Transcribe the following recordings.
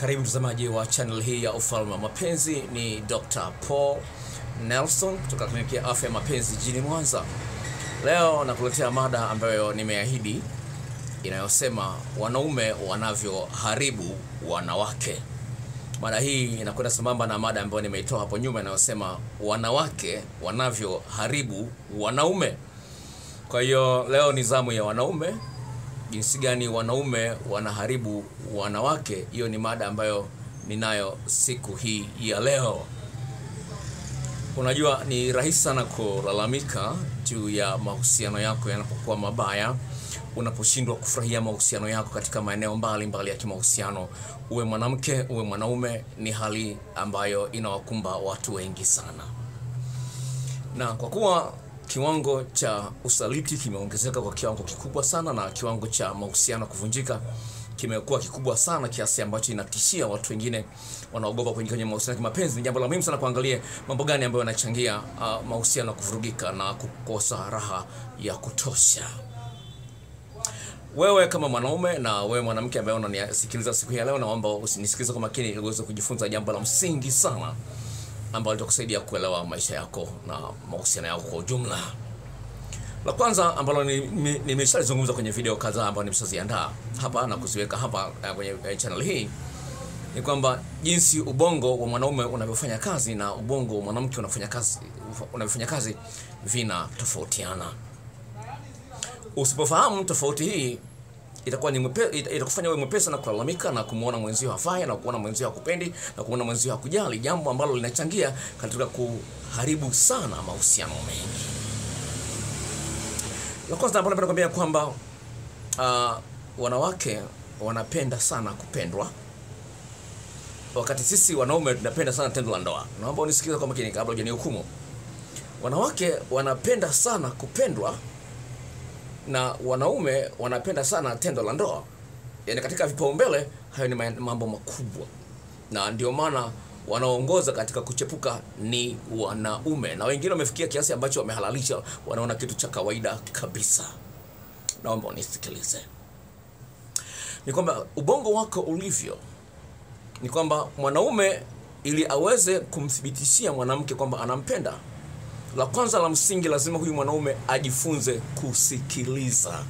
Karibu mtazamaji wa channel hii ya Ufalme wa Mapenzi. Ni Dr. Paul Nelson kutoka kliniki ya afya ya mapenzi jijini Mwanza. Leo nakuletea mada ambayo nimeahidi inayosema wanaume wanavyoharibu wanawake. Mada hii inakwenda sambamba na mada ambayo nimeitoa hapo nyuma inayosema wanawake wanavyoharibu wanaume. Kwa hiyo leo ni zamu ya wanaume, jinsi gani wanaume wanaharibu wanawake. Hiyo ni mada ambayo ninayo siku hii ya leo. Unajua, ni rahisi sana kulalamika juu ya mahusiano yako yanapokuwa mabaya, unaposhindwa kufurahia mahusiano yako katika maeneo mbalimbali ya kimahusiano, uwe mwanamke uwe mwanaume, ni hali ambayo inawakumba watu wengi sana, na kwa kuwa kiwango cha usaliti kimeongezeka kwa kiwango kikubwa sana na kiwango cha mahusiano kuvunjika kimekuwa kikubwa sana kiasi ambacho inatishia watu wengine wanaogopa kuingia kwenye mahusiano ya kimapenzi. Ni jambo la muhimu sana kuangalia mambo gani ambayo yanachangia uh, mahusiano kuvurugika na kukosa raha ya kutosha. Wewe kama mwanaume na wewe mwanamke ambaye unanisikiliza siku hii ya leo, naomba usinisikilize kwa makini ili uweze kujifunza jambo la msingi sana ambalo litakusaidia kuelewa maisha yako na mahusiano yako kwa ujumla. La kwanza ambalo nimeshalizungumza ni, ni kwenye video kadhaa ambayo nimeshaziandaa hapa na kuziweka hapa uh, kwenye uh, channel hii ni kwamba jinsi ubongo wa mwanaume unavyofanya kazi na ubongo wa mwanamke unafanya kazi unavyofanya kazi vina tofautiana. Usipofahamu tofauti hii itakuwa ni mwepe, itakufanya wewe mwepesi na kulalamika na kumuona mwenzio hafai na kuona mwenzio hakupendi na kuona mwenzio hakujali, jambo ambalo linachangia katika kuharibu sana mahusiano mengi. La kwanza ambalo napenda kuambia kwamba uh, wanawake wanapenda sana kupendwa, wakati sisi wanaume tunapenda sana tendo la ndoa. Naomba unisikilize kwa makini kabla hujanihukumu. Wanawake wanapenda sana kupendwa na wanaume wanapenda sana tendo la ndoa. Yaani katika vipaumbele hayo ni mambo makubwa, na ndio maana wanaongoza katika kuchepuka ni wanaume, na wengine wamefikia kiasi ambacho wamehalalisha, wanaona kitu cha kawaida kabisa. Naomba unisikilize, ni kwamba ubongo wako ulivyo ni kwamba mwanaume ili aweze kumthibitishia mwanamke kwamba anampenda, la kwanza la msingi, lazima huyu mwanaume ajifunze kusikiliza.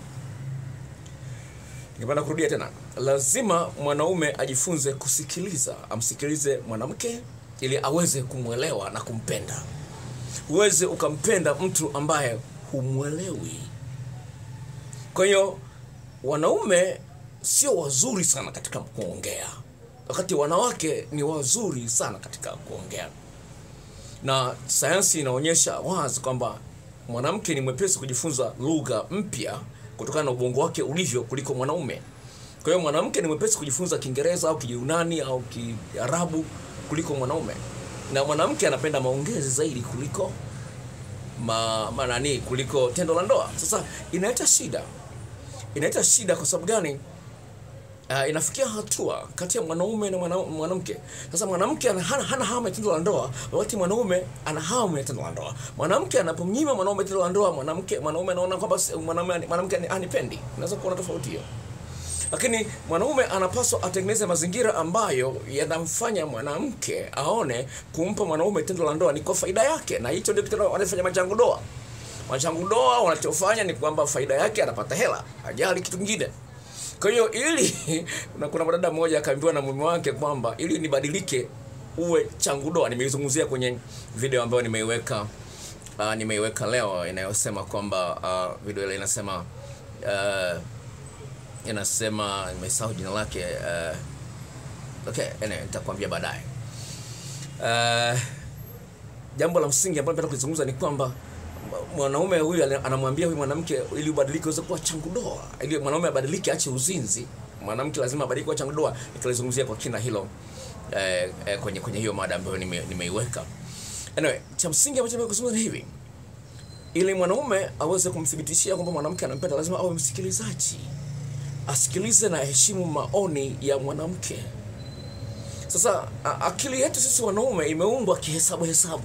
Ningependa kurudia tena, lazima mwanaume ajifunze kusikiliza, amsikilize mwanamke ili aweze kumwelewa na kumpenda. Huweze ukampenda mtu ambaye humwelewi. Kwa hiyo wanaume sio wazuri sana katika kuongea, wakati wanawake ni wazuri sana katika kuongea, na sayansi inaonyesha wazi kwamba mwanamke ni mwepesi kujifunza lugha mpya kutokana na ubongo wake ulivyo kuliko mwanaume. Kwa hiyo mwanamke ni mwepesi kujifunza Kiingereza au kijunani au Kiarabu kuliko mwanaume, na mwanamke anapenda maongezi zaidi kuliko ma, manani kuliko tendo la ndoa. Sasa inaleta shida, inaleta shida kwa sababu gani? Uh, inafikia hatua kati ya mwanaume na mwanamke. Sasa mwanamke hana, hana hamu ya tendo la ndoa, wakati mwanaume ana hamu ya tendo la ndoa. Mwanamke anapomnyima mwanaume tendo la ndoa, mwanamke mwanaume anaona kwamba mwanaume mwanamke anipendi. Unaweza kuona tofauti hiyo, lakini mwanaume anapaswa atengeneze mazingira ambayo yanamfanya mwanamke aone kumpa mwanaume tendo la ndoa ni kwa faida yake, na hicho ndio kitendo wanafanya machangu doa. Machangu doa wanachofanya ni kwamba faida yake anapata hela, ajali kitu kingine. Kwa hiyo ili kuna kuna dada mmoja akaambiwa na mume wake kwamba ili nibadilike uwe changudoa. Nimeizungumzia kwenye video ambayo nimeiweka uh, nimeiweka leo inayosema kwamba uh, video ile inasema uh, inasema nimesahau jina lake uh, okay, anyway, nitakwambia baadaye. Uh, jambo la msingi ambalo nataka kuzungumza ni kwamba mwanaume huyu anamwambia huyu mwanamke ili ubadilike uweze kuwa changu doa, ili mwanaume abadilike, ache uzinzi. Mwanamke lazima abadilike kuwa changu doa. Nikalizungumzia kwa kina hilo eh, eh, kwenye kwenye hiyo mada ambayo nime, nimeiweka. Anyway, cha msingi ambacho nimekuzungumza ni hivi, ili mwanaume aweze kumthibitishia kwamba mwanamke anampenda, lazima awe msikilizaji, asikilize na heshimu maoni ya mwanamke. Sasa akili yetu sisi wanaume imeumbwa kihesabu hesabu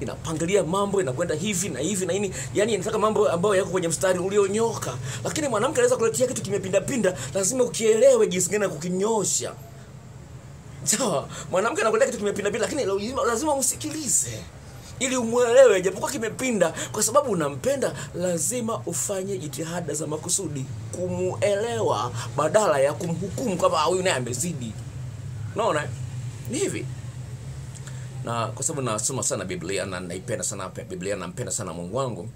inapangilia mambo inakwenda hivi na hivi na nini, yani inataka mambo ambayo yako kwenye mstari ulionyoka. Lakini mwanamke anaweza kuletea kitu kimepindapinda, lazima ukielewe jinsi gani kukinyosha. sawa mwanamke anakuletea kitu kimepinda pinda lakini lazima, umsikilize. Ili umwelewe japokuwa kimepinda kwa sababu unampenda lazima ufanye jitihada za makusudi. Kumuelewa badala ya kumhukumu kwamba "Ah, huyu naye amezidi. Unaona? Ni hivi na kwa sababu nasoma sana biblia na naipenda sana biblia nampenda sana mungu wangu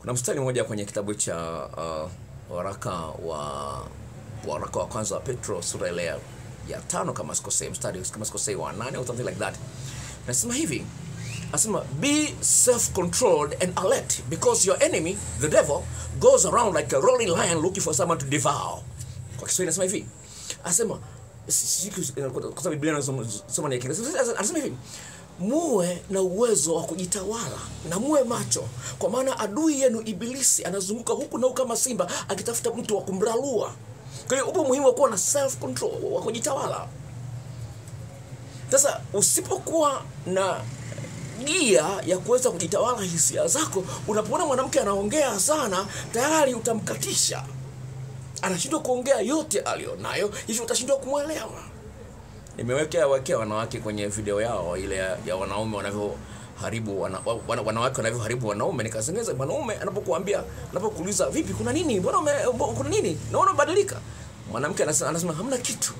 kuna mstari mmoja kwenye kitabu cha uh, waraka wa waraka wa kwanza wa petro sura ile ya, tano kama sikosei mstari kama sikosei wa nane au something like that. Nasema hivi asema be self-controlled and alert because your enemy the devil goes around like a rolling lion looking for someone to devour. Kwa kiswahili nasema hivi asema kwa sababu biblia anasema hivi muwe na uwezo wa kujitawala na muwe macho. Kwa maana adui yenu ibilisi anazunguka huku na huku kama simba akitafuta mtu wa kumrarua. Kwa hiyo upo muhimu wa kuwa na self control wa kujitawala. Sasa usipokuwa na gia ya kuweza kujitawala hisia zako unapoona mwanamke anaongea sana tayari utamkatisha. Anashindwa kuongea yote aliyonayo hivyo utashindwa kumwelewa nimewekea wekea wanawake kwenye video yao ile ya, ya wanaume wanavyoharibu wana, wana, wanawake wanavyoharibu wanaume. Nikasengeza mwanaume anapokuambia anapokuuliza vipi kuna nini? Mbona kuna nini? Naona badilika mwanamke anasema, anasema hamna kitu.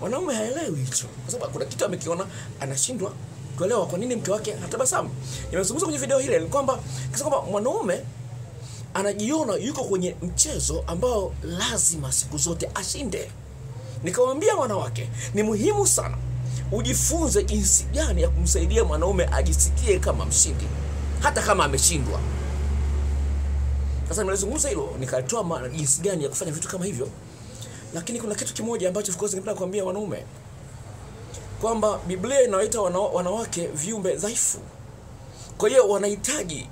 Mwanaume haelewi hicho. Kwa sababu kuna kitu amekiona anashindwa kuelewa kwa nini mke wake hatabasamu nimezungumza kwenye video hile ni kwamba kisa kwamba mwanaume anajiona yuko kwenye mchezo ambao lazima siku zote ashinde nikawaambia wanawake ni muhimu sana ujifunze jinsi gani ya kumsaidia mwanaume ajisikie kama mshindi hata kama ameshindwa. Sasa nimezungumza hilo nikatoa jinsi gani ya kufanya vitu kama hivyo. Lakini kuna kitu kimoja ambacho of course ningependa kuambia wanaume kwamba biblia inawaita wanawake viumbe dhaifu. Kwa hiyo wanahitaji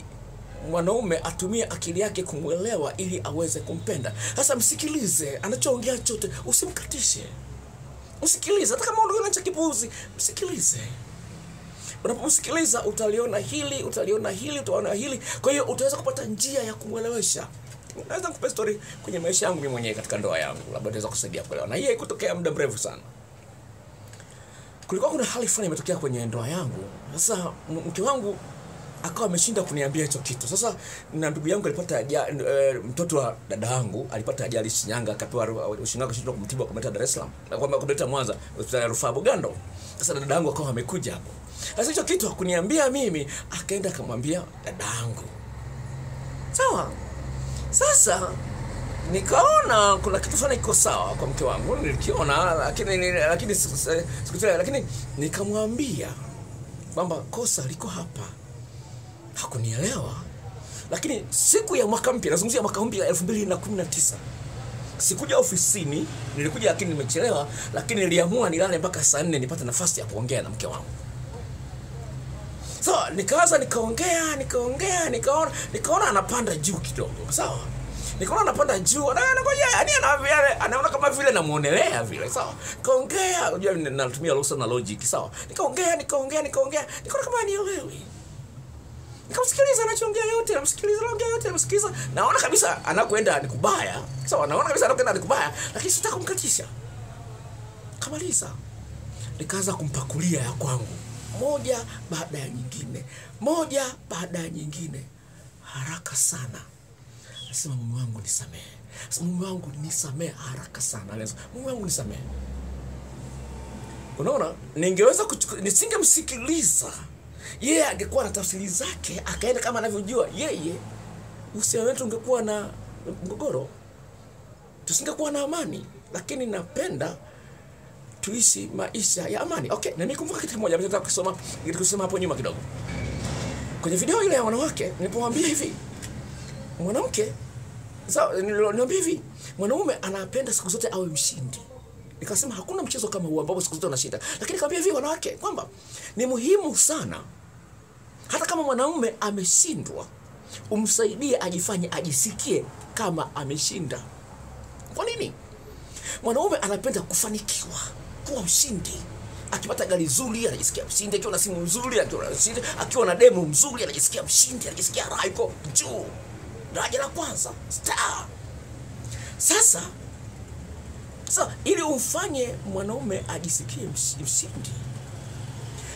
mwanaume atumie akili yake kumwelewa ili aweze kumpenda. Sasa msikilize anachoongea chote usimkatishe. Msikilize hata kama unaona cha kipuzi msikilize. Unapomsikiliza utaliona hili utaliona hili utaona hili. Kwa hiyo utaweza kupata njia ya kumwelewesha. Naweza kupa story kwenye maisha yangu mimi mwenyewe katika ndoa yangu labda naweza kusaidia kuelewa. Na hii haikutokea muda mrefu sana. Kulikuwa kuna hali fulani imetokea kwenye ndoa yangu. Sasa mke wangu akawa ameshinda kuniambia hicho kitu sasa na ndugu yangu alipata ajali e, mtoto wa dada yangu alipata ajali Shinyanga akapewa Shinyanga akashindwa kumtibu akamleta Dar es Salaam kwamba kumleta Mwanza hospitali ya rufaa Bugando sasa dada yangu akawa amekuja hapo sasa hicho kitu hakuniambia mimi akaenda akamwambia dada yangu sawa sasa nikaona kuna kitu fulani kiko sawa kwa mke wangu nilikiona lakini lakini siku- lakini nikamwambia kwamba kosa liko hapa hakunielewa. Lakini siku ya mwaka mpya nazungumzia mwaka mpya elfu mbili na kumi na tisa. Sikuja ofisini nilikuja lakini nimechelewa lakini niliamua nilale mpaka saa nne nipate nafasi ya kuongea na mke wangu. So nikaanza nikaongea nikaongea nikaona nikaona anapanda juu kidogo sawa? Nikaona anapanda juu na anakuja yani ana anaona kama vile namuonelea vile sawa? Kaongea unajua natumia lugha na logic sawa? Nikaongea nikaongea nikaongea nikaona kama anielewi nikamsikiliza anachoongea yote namsikiliza anaongea yote namsikiliza. Naona kabisa anakwenda ni kubaya. Sawa naona kabisa anakwenda ni kubaya lakini sitaka kumkatisha. Kamaliza. Nikaanza kumpakulia ya kwangu. Moja baada ya nyingine. Moja baada ya nyingine. Haraka sana. Nasema mume wangu nisamehe. Mume wangu nisamehe. Haraka sana. Mume wangu nisamehe. Unaona? Ningeweza nisingemsikiliza yeye yeah, angekuwa na tafsiri zake akaenda kama anavyojua yeye uhusiano wetu ungekuwa na mgogoro. Tusingekuwa na amani lakini napenda tuishi maisha ya amani. Okay na nikumbuka kitu kimoja nataka kusoma kusema hapo nyuma kidogo. Kwenye video ile ya wanawake nilipomwambia hivi mwanamke sawa nilimwambia hivi mwanaume anapenda siku zote awe mshindi nikasema hakuna mchezo kama huu ambapo siku zote unashinda lakini nikamwambia hivi wanawake kwamba ni muhimu sana hata kama mwanaume ameshindwa umsaidie ajifanye ajisikie kama ameshinda. Kwa nini? Mwanaume anapenda kufanikiwa kuwa mshindi. Akipata gari zuri anajisikia mshindi. Akiwa na simu nzuri akiwa mshindi. Akiwa na demu mzuri anajisikia mshindi anajisikia raha iko juu. Daraja la kwanza star. Sasa Sasa ili ufanye mwanaume ajisikie msh- mshindi,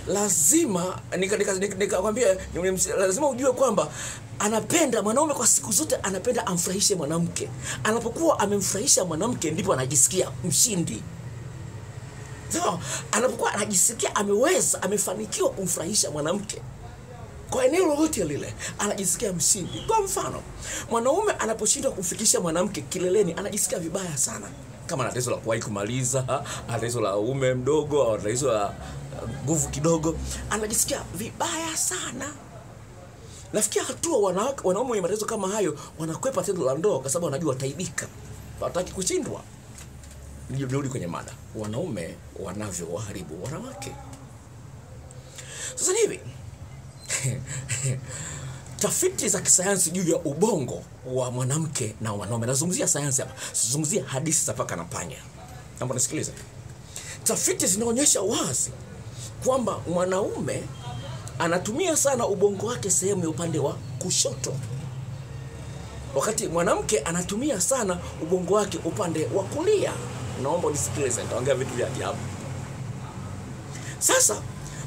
lazima nikakwambia nika, nika, nika, nika lazima ujue kwamba anapenda mwanaume kwa siku zote anapenda amfurahishe mwanamke. Anapokuwa amemfurahisha mwanamke, ndipo anajisikia mshindi. So, anapokuwa anajisikia ameweza amefanikiwa kumfurahisha mwanamke kwa eneo lolote lile anajisikia mshindi. Kwa mfano, mwanaume anaposhindwa kumfikisha mwanamke kileleni anajisikia vibaya sana, kama ana tatizo la kuwahi kumaliza, ana tatizo la ume mdogo, au ana tatizo la uh, nguvu kidogo, anajisikia vibaya sana. Nafikia hatua wanawake, wanaume wenye matatizo kama hayo wanakwepa tendo la ndoa kwa sababu wanajua wataibika, hawataki kushindwa. Nirudi kwenye mada, wanaume wanavyo waharibu wanawake. Sasa ni hivi tafiti za kisayansi juu ya ubongo wa mwanamke na wanaume, nazungumzia sayansi hapa, sizungumzia hadithi za paka na panya. Naomba nisikilize. Tafiti zinaonyesha wazi kwamba mwanaume anatumia sana ubongo wake sehemu ya upande wa kushoto, wakati mwanamke anatumia sana ubongo wake upande wa kulia. Naomba unisikilize, nitaongea vitu vya ajabu. Sasa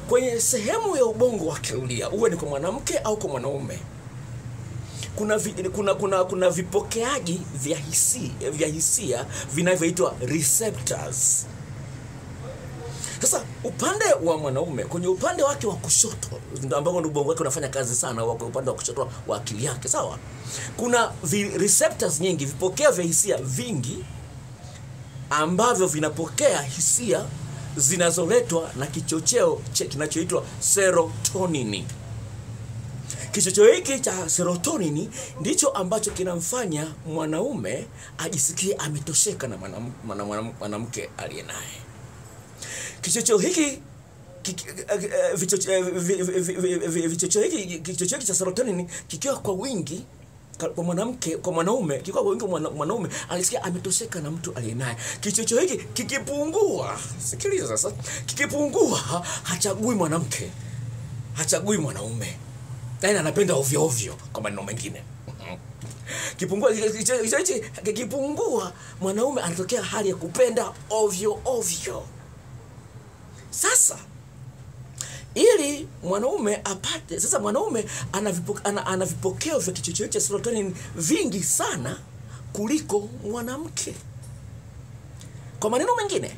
kwenye sehemu ya ubongo wa kiulia, uwe ni kwa mwanamke au kwa mwanaume, kuna, vi, kuna, kuna, kuna vipokeaji vya hisia, vya hisia vinavyoitwa receptors. Sasa upande wa mwanaume kwenye upande wake wa kushoto ndio ambao ndio ubongo wake unafanya kazi sana, wa upande wa kushoto wa akili yake, sawa. Kuna vi receptors nyingi, vipokea vya hisia vingi ambavyo vinapokea hisia zinazoletwa na kichocheo kinachoitwa serotonini. Kichocheo hiki cha serotonini ndicho ambacho kinamfanya mwanaume ajisikie ametosheka na mwanamke manam, aliye naye. Kichocheo hiki vichocheo hiki kichocheo hiki cha serotonin kikiwa kwa wingi kwa mwanamke kwa mwanaume kikwa kwa wingi mwanaume alisikia ametoseka na mtu aliyenaye kichocho hiki kikipungua, sikiliza sasa, kikipungua hachagui mwanamke, hachagui mwanaume, yaani anapenda ovyo ovyo, kwa maneno mengine. Kipungua hicho hichi kikipungua, mwanaume anatokea hali ya kupenda ovyo ovyo. Sasa ili mwanaume apate sasa, mwanaume ana, vipo, ana, ana vipokeo vya kichocheo cha serotonin vingi sana kuliko mwanamke. Kwa maneno mengine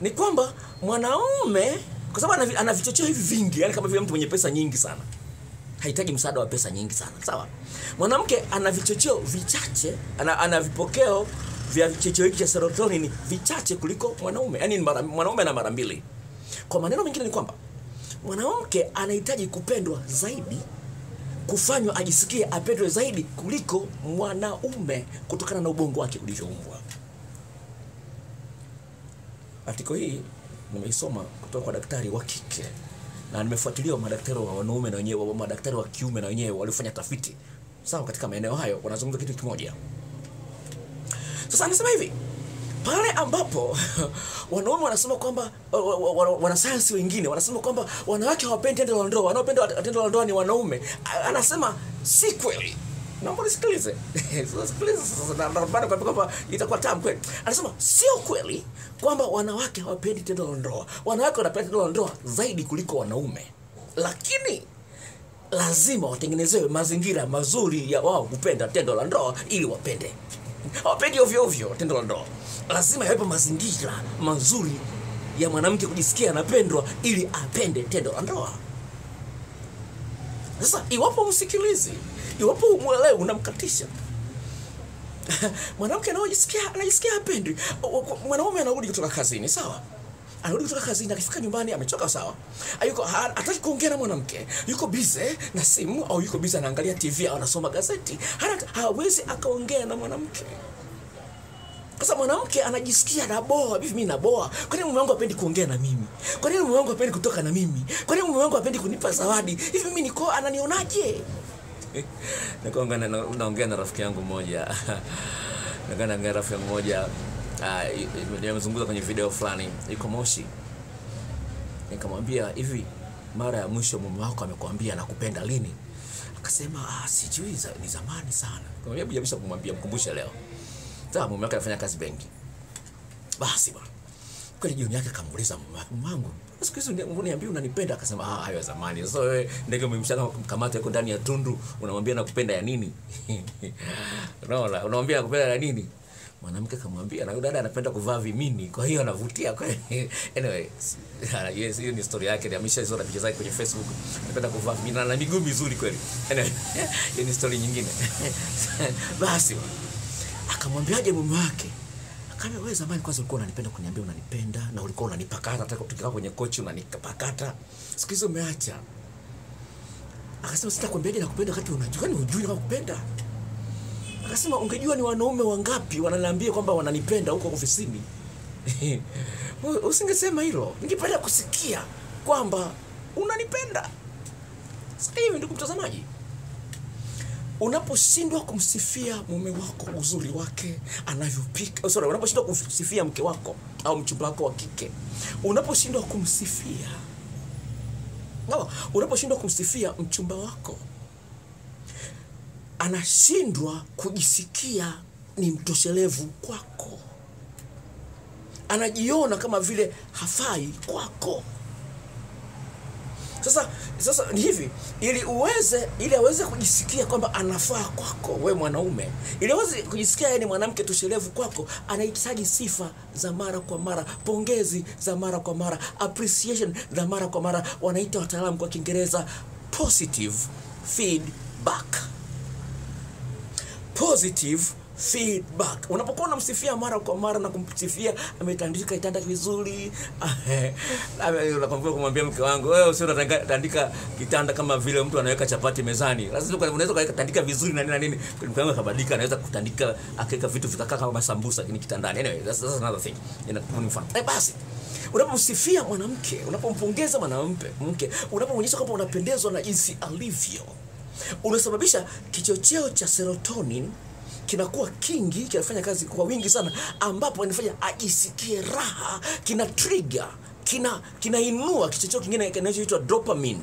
ni kwamba mwanaume kwa sababu ana, vichocheo hivi vingi, yani kama vile mtu mwenye pesa nyingi sana, hahitaji msaada wa pesa nyingi sana, sawa. Mwanamke ana vichocheo vichache, ana, ana vipokeo vya kichocheo hiki cha serotonin vichache kuliko mwanaume, yani mwanaume ana mara mbili. Kwa maneno mengine ni kwamba mwanamke anahitaji kupendwa zaidi, kufanywa ajisikie apendwe zaidi kuliko mwanaume kutokana na ubongo wake ulivyoumbwa. Artiko hii nimeisoma kutoka kwa daktari wa kike na nimefuatilia madaktari wa wanaume na wenyewe, madaktari wa kiume na wenyewe waliofanya tafiti sawa katika maeneo hayo, wanazungumza kitu kimoja. Sasa anasema hivi pale ambapo wanaume wanasema kwamba wanasayansi wengine wanasema kwamba wanawake hawapendi tendo la ndoa, wanaopenda tendo la ndoa ni wanaume. Anasema si kweli. Naomba nisikilize. Kwamba itakuwa tamu kweli. Anasema sio kweli kwamba wanawake hawapendi tendo la ndoa. Wanawake wanapenda tendo la ndoa zaidi kuliko wanaume, lakini lazima watengenezewe mazingira mazuri ya wao kupenda tendo la ndoa ili wapende. Hawapendi ovyo ovyo tendo la ndoa lazima yawepo mazingira mazuri ya mwanamke kujisikia anapendwa ili apende tendo la ndoa. Sasa iwapo msikilizi, iwapo umwelewe, unamkatisha mwanamke anaojisikia anajisikia apendwi. Mwanaume anarudi kutoka kazini, sawa anarudi kutoka kazini, akifika nyumbani amechoka, sawa, ayuko hataki kuongea na mwanamke, yuko bize na simu au yuko bize anaangalia TV au anasoma gazeti, hata hawezi akaongea na mwanamke. Sasa mwanamke anajisikia naboa, hivi mimi naboa. Kwa nini mume wangu hapendi kuongea na mimi? Kwa nini mume wangu hapendi kutoka na mimi? Kwa nini mume wangu hapendi kunipa zawadi? Hivi mimi niko ananionaje? Nikaongea na naongea na rafiki yangu mmoja. Nikaongea na rafiki yangu mmoja nimezungumza kwenye video fulani iko Moshi. Nikamwambia hivi, mara ya mwisho mume wako amekwambia nakupenda lini? Akasema ah, sijui, ni zamani sana. Nikamwambia jabisha kumwambia, mkumbushe leo. Sasa mume wake anafanya kazi benki. basi bwana kweli jioni yake akamuuliza mamangu siku hizi uniambia unanipenda akasema ah hayo zamani So wewe ndege umemshana kumkamata yuko ndani ya tundu unamwambia nakupenda ya nini unaona unamwambia nakupenda ya nini mwanamke akamwambia na dada anapenda kuvaa vimini. Kwa hiyo anavutia kwa anyway yes hiyo ni story yake. Ameshaziona picha zake kwenye facebook. Anapenda kuvaa vimini na miguu mizuri kweli. Anyway hiyo ni story nyingine. Basi akamwambiaje mume wake. Kama wewe zamani kwanza ulikuwa unanipenda kuniambia unanipenda na ulikuwa unanipakata hata tukikaa kwenye kochi unanipakata. Siku hizo umeacha. Akasema sitakwambiaje nakupenda wakati unajua ni hujui nakupenda. Akasema ungejua ni wanaume wangapi wananiambia kwamba wananipenda huko ofisini. Usingesema hilo. Ningependa kusikia kwamba unanipenda. Sasa hivi ndugu mtazamaji, unaposhindwa kumsifia mume wako uzuri wake anavyopika oh, sorry unaposhindwa kumsifia mke wako au mchumba wako wa kike unaposhindwa kumsifia no, unaposhindwa kumsifia mchumba wako anashindwa kujisikia ni mtoshelevu kwako. Anajiona kama vile hafai kwako. Sasa sasa ni hivi ili uweze ili aweze kujisikia kwamba anafaa kwako we mwanaume ili aweze kujisikia yeye ni mwanamke toshelevu kwako anahitaji sifa za mara kwa mara pongezi za mara kwa mara appreciation za mara kwa mara wanaita wataalamu kwa kiingereza positive feedback positive feedback. Unapokuwa unamsifia mara kwa mara na kumsifia ametandika kitanda vizuri unakwambia kumwambia mke wangu wewe usio unatandika kitanda kama vile mtu anaweka chapati mezani. Lazima unaweza kutandika vizuri na nini na nini. Mke wangu akabadilika anaweza kutandika akaweka vitu vitakaa kama sambusa kini kitandani. Anyway that's, that's another thing. Ina- ni mfano. Eh, basi unapomsifia mwanamke unapompongeza mwanamke mke unapomwonyesha kwamba unapendezwa na jinsi alivyo unasababisha kichocheo cha serotonin kinakuwa kingi kinafanya kazi kwa wingi sana ambapo inafanya ajisikie raha kina trigger kina kinainua kichocheo kingine kinachoitwa dopamine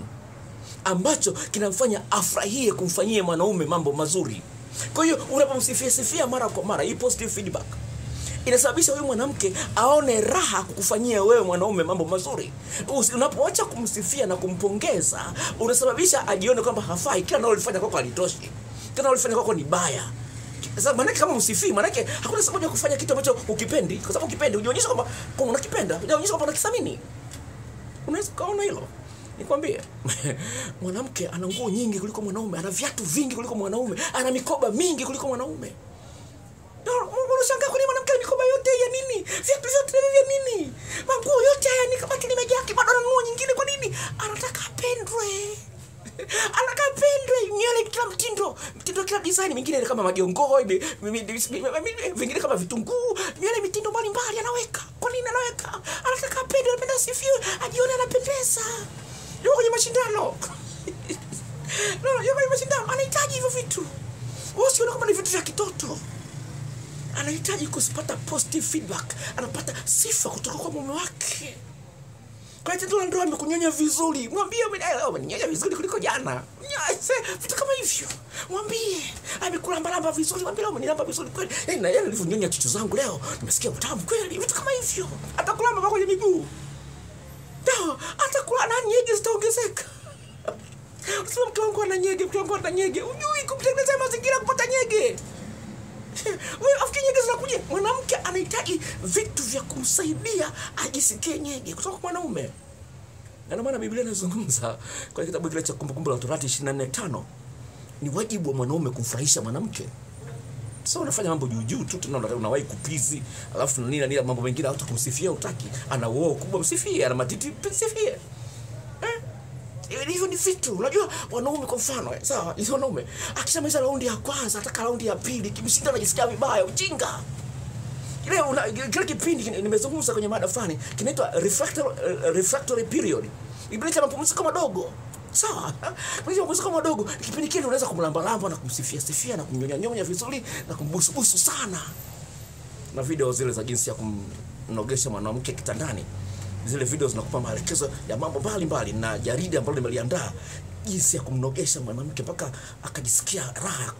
ambacho kinamfanya afurahie kumfanyia mwanaume mambo mazuri. Kwa hiyo unapomsifia sifia mara kwa mara hii positive feedback inasababisha huyu mwanamke aone raha kukufanyia wewe mwanaume mambo mazuri. Unapoacha kumsifia na kumpongeza unasababisha ajione kwamba hafai. Kila nalolifanya kwako halitoshi. Kila nalolifanya kwako ni baya. Sasa manake kama msifii manake hakuna sababu ya kufanya kitu ambacho ukipendi kwa sababu ukipendi ujionyesha kwamba kwamba unakipenda unaonyesha kwamba unakithamini. Unaweza ukaona hilo. Nikwambie mwanamke ana nguo nyingi kuliko mwanaume ana viatu vingi kuliko mwanaume ana mikoba mingi kuliko mwanaume unashangaa kwa nini mwanamke kama majongo vingine kama vitunguu. Nywele mitindo mbalimbali anaweka. Kwa nini anaweka? Anataka apendwe. Anapenda asifiwe. Ajione anapendeza. Yuko kwenye mashindano. No, yuko kwenye mashindano. Anahitaji hivyo vitu. Usione kama ni vitu vya kitoto anahitaji kusipata positive feedback anapata sifa kutoka kwa mume wake. Kwa tendo la ndoa amekunyonya vizuri. Mwambie amenyonya eh, vizuri kuliko jana. Nyase, vitu kama hivyo. Mwambie amekulambalamba vizuri. Mwambie leo umenilamba vizuri kweli. Eh, na yeye alivyonyonya chuchu zangu leo nimesikia utamu kweli. Vitu kama hivyo. Atakulamba kwenye miguu. Ndio atakula na nyege zitaongezeka. Unasema mke wangu ana nyege, mke wangu ana nyege. Ujui kumtengenezea mazingira kupata nyege. Afikiri nyege zinakuja. Mwanamke anahitaji vitu vya kumsaidia ajisikie nyege kutoka kwa mwanaume. Na ndio maana Biblia inazungumza kwenye kitabu kile cha Kumbukumbu la Torati 24:5 ni wajibu wa mwanaume kumfurahisha mwanamke. Sasa unafanya mambo juu juu tu tena una- unawahi kupizi, alafu nini na nini mambo mengine hata kumsifia utaki. Ana uoo kubwa msifie, ana matiti msifie. Eh? hivyo ni vitu. Unajua wanaume kwa mfano eh, sawa hizo wanaume akishamaliza raundi ya kwanza ataka raundi ya pili kimshinda anajisikia vibaya ujinga. Kile una, kile kipindi nimezungumza kwenye mada fulani kinaitwa refractory, uh, refractory period. Kipindi cha mapumziko madogo. Sawa mwisho mwisho mapumziko madogo kipindi kile unaweza kumlambalamba na kumsifia sifia na kumnyonya nyonya vizuri na kumbusubusu sana. Na video zile za jinsi ya kumnogesha mwanamke kitandani zile video zinakupa maelekezo ya mambo mbalimbali na jaridi ambalo nimeliandaa jinsi ya kumnogesha mwanamke mpaka akajisikia raha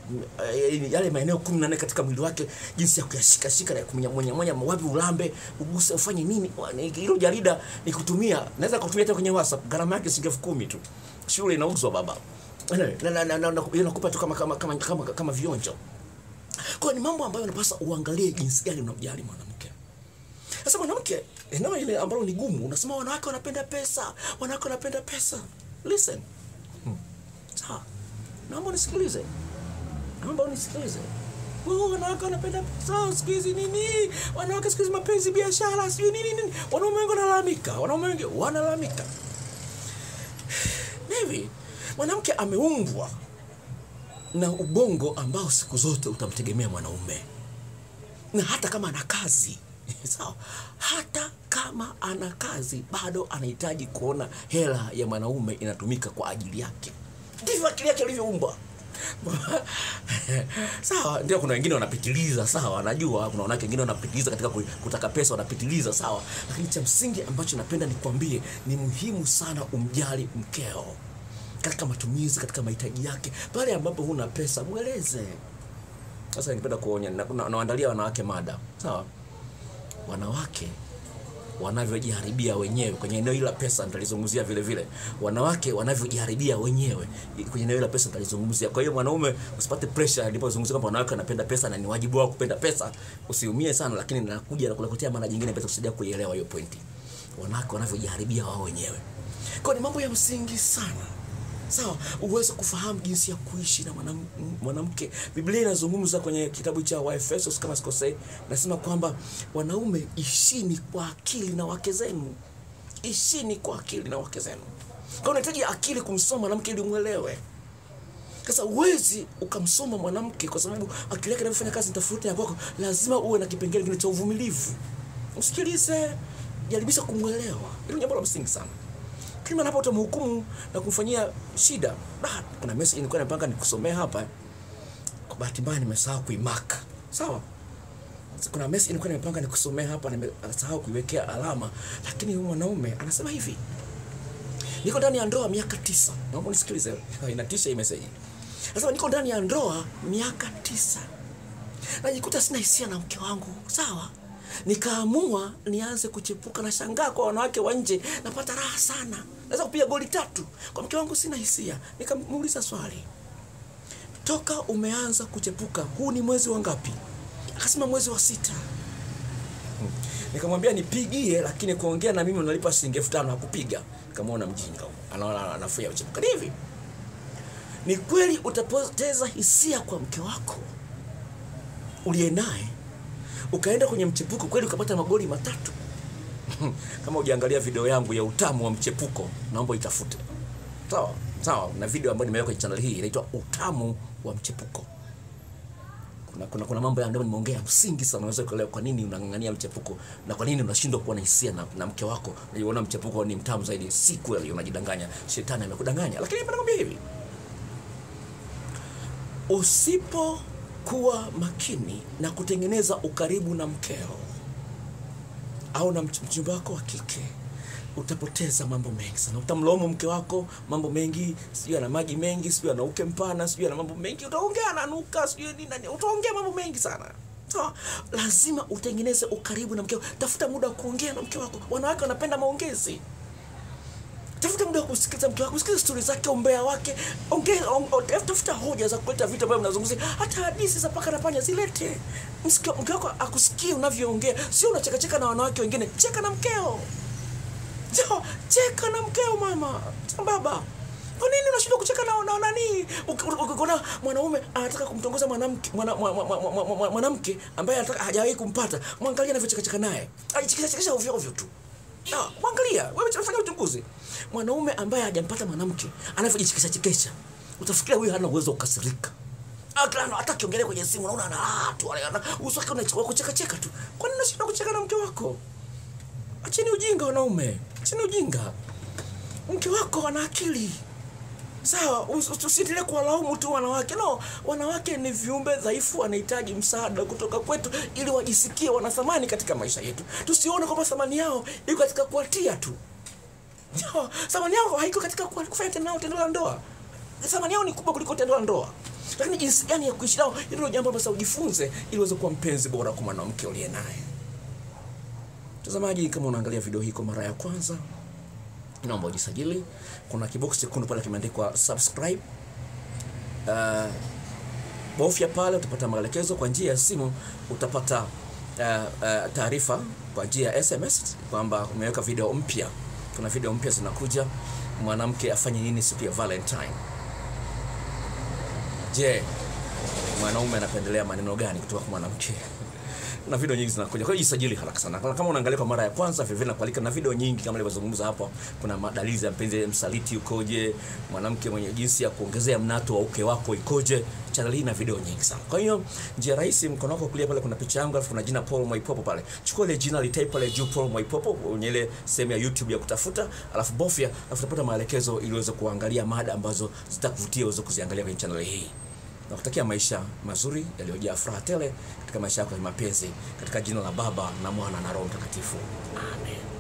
eh, yale maeneo kumi na nne katika mwili wake, jinsi ya kuyashikashika na kumnyamonyamwonya wapi ulambe uguse ufanye nini. Hilo jarida nikutumia, naweza kutumia hata kwenye WhatsApp, gharama yake shilingi elfu kumi tu, shule inauzwa baba, Anyway, na- na- na- na- na- inakupa tu kama kama kama kama, kama vionjo. Kwa ni mambo ambayo unapaswa uangalie jinsi gani unamjali mwanamke. Sasa mwanamke, eneo ile ambalo ni gumu, unasema wanawake wanapenda pesa, wanawake wanapenda pesa. Listen. Hmm. Naomba unisikilize. Naomba unisikilize. Oh, wanawake wanapenda pesa, siku hizi nini? Wanawake siku hizi mapenzi, biashara, sijui nini nini. Wanaume wengi wanalalamika, wanaume wengi wanalalamika. Hivi mwanamke ameumbwa na ubongo ambao siku zote utamtegemea mwanaume na hata kama ana kazi sawa, hata kama ana kazi bado anahitaji kuona hela ya mwanaume inatumika kwa ajili yake. Ndivyo akili yake ilivyoumbwa. sawa, ndio kuna wengine wanapitiliza, sawa, najua kuna wanawake wengine wanapitiliza katika kutaka pesa, wanapitiliza, sawa, lakini cha msingi ambacho napenda nikwambie, ni muhimu sana umjali mkeo katika matumizi, katika mahitaji yake. Pale ambapo huna pesa, mweleze. Sasa ningependa kuonya, na- na- nawaandalia wanawake mada, sawa. Wanawake wanavyojiharibia wenyewe kwenye eneo hili la pesa, nitalizungumzia vile vile. Wanawake wanavyojiharibia wenyewe kwenye eneo hili la pesa, nitalizungumzia. Kwa hiyo mwanaume, usipate pressure nilipozungumzia kwamba wanawake wanapenda pesa na ni wajibu wao kupenda pesa, usiumie sana, lakini nakuja na kuletea mara nyingine pesa kusaidia kuielewa hiyo pointi, wanawake wanavyojiharibia wao wenyewe. Kwa ni mambo ya msingi sana sawa uweze kufahamu jinsi ya kuishi na mwanamke. Biblia inazungumza kwenye kitabu cha waefesos kama sikosei nasema kwamba wanaume ishini kwa akili na wake zenu. Ishini kwa akili na wake zenu. Kwa unahitaji akili kumsoma mwanamke ili umwelewe. Sasa uwezi ukamsoma mwanamke kwa sababu akili yake inavyofanya kazi tofauti ya kwako. Lazima uwe na kipengele kingine cha uvumilivu. Usikilize jaribisha kumwelewa. Hilo jambo la msingi sana lakini manapo utamhukumu na kumfanyia shida ah, kuna message nilikuwa napanga nikusomea hapa. Kwa bahati mbaya nimesahau kuimaka sawa? Kuna message nilikuwa nimepanga nikusomea hapa nimesahau kuiwekea alama lakini huyu mwanaume anasema hivi. Niko ndani ya ndoa miaka tisa. Naomba unisikilize. Inatisha hii message. Anasema niko ndani ya ndoa miaka tisa. Najikuta sina hisia na mke wangu. Sawa nikaamua nianze kuchepuka Nashangaa kwa wanawake wa nje napata raha sana. Naweza kupiga goli tatu. Kwa mke wangu sina hisia. Nikamuuliza swali. Toka umeanza kuchepuka huu ni mwezi wa ngapi? Akasema mwezi wa sita. Nikamwambia nipigie lakini kuongea na mimi unalipa shilingi elfu tano hakupiga nikamwona mjinga anaona anafuya kuchepuka ni hivi. Ni kweli utapoteza hisia kwa mke wako uliye naye ukaenda kwenye mchepuko kweli ukapata magoli matatu? Kama ujaangalia video yangu ya utamu wa mchepuko naomba itafute. Sawa sawa na video ambayo nimeweka kwenye channel hii inaitwa utamu wa mchepuko. Kuna, kuna, kuna mambo ambayo nimeongea msingi sana unaweza kuelewa kwa nini unang'ang'ania mchepuko na kwa nini unashindwa kuwa na hisia na, na mke wako. Unaona mchepuko ni mtamu zaidi si kweli unajidanganya. Shetani amekudanganya. Lakini hapa nakwambia hivi usipokuwa makini na kutengeneza ukaribu na mkeo au na mch- mchumba wako wa kike. Utapoteza mambo mengi sana. Utamlaumu mke wako mambo mengi sijui ana maji mengi sijui ana uke mpana sijui ana mambo mengi. Utaongea ananuka sijui nini nani. Utaongea mambo mengi sana. So, lazima utengeneze ukaribu na mkeo. Tafuta muda wa kuongea na mke wako. Wanawake wanapenda maongezi tafuta muda wa kusikiliza mtu wako, sikiliza stori zake, umbea wake, ongea, on, on, tafuta hoja za kuleta vitu ambavyo mnazungumzia, hata hadithi za paka na panya zilete. Msikio Mke wako akusikie unavyoongea, sio unachekacheka na wanawake wengine. Cheka na mkeo, Jo, cheka na mkeo mama, baba. Kwa nini unashindwa kucheka na na nani? Uki- uki- Ukiona mwanaume anataka kumtongoza mwanamke mwana- mwa- mwa- mwa- mwa- mwa- mwanamke ambaye anataka hajawahi kumpata, mwangalie anavyochekacheka naye, ajichekesha ovyo ovyo tu. Ah, mwangalia wewe, unafanya uchunguzi. Mwanaume ambaye hajampata mwanamke anavyojichekesha chekesha, utafikiria huyu hana uwezo wa kukasirika. Hata hata kiongelea kwenye simu unaona ana tu ana uso wake unachukua kucheka cheka tu. Kwa nini unashindwa kucheka na mke wako? Acheni ujinga wanaume, acheni ujinga. Mke wako ana akili sawa, us- tusiendelee kuwalaumu tu wanawake. No, wanawake ni viumbe dhaifu, wanahitaji msaada kutoka kwetu ili wajisikie wana thamani katika maisha yetu. Tusione kwamba thamani yao iko katika kuwatia tu. No, thamani yao haiko katika kufanya tendo nao tendo la ndoa. thamani yao ni kubwa kuliko tendo la ndoa lakini jinsi gani ya kuishi nao hilo jambo ambalo ujifunze ili uweze kuwa mpenzi bora kwa mwanamke uliye naye mtazamaji kama unaangalia video hii kwa mara ya kwanza naomba ujisajili kuna kibox chekundu pale kimeandikwa subscribe. Uh, bofya pale utapata maelekezo. Kwa njia ya simu utapata uh, uh, taarifa kwa njia ya sms kwamba umeweka video mpya. Kuna video mpya zinakuja. Mwanamke afanye nini siku ya valentine? Je mwanaume anapendelea maneno gani kutoka kwa mwanamke na video nyingi zinakuja. Kwa hiyo jisajili haraka sana. Kama kama unaangalia kwa mara ya kwanza, vile na kualika na video nyingi kama nilivyozungumza hapo. Kuna madalizi ya mpenzi msaliti ukoje, mwanamke mwenye jinsi ya kuongezea mnato wa uke wako ikoje. Channel hii na video nyingi sana. Kwa hiyo njia rahisi, mkono wako kulia pale kuna picha yangu, alafu kuna jina Paul Mwaipopo pale. Chukua ile jina litype pale juu Paul Mwaipopo kwenye ile sehemu ya YouTube ya kutafuta, alafu bofya, alafu utapata maelekezo ili uweze kuangalia mada ambazo zitakuvutia uweze kuziangalia kwenye channel hii na kutakia maisha mazuri yaliyojaa furaha tele katika maisha yako ya mapenzi katika jina la Baba na Mwana na Roho Mtakatifu. Amen.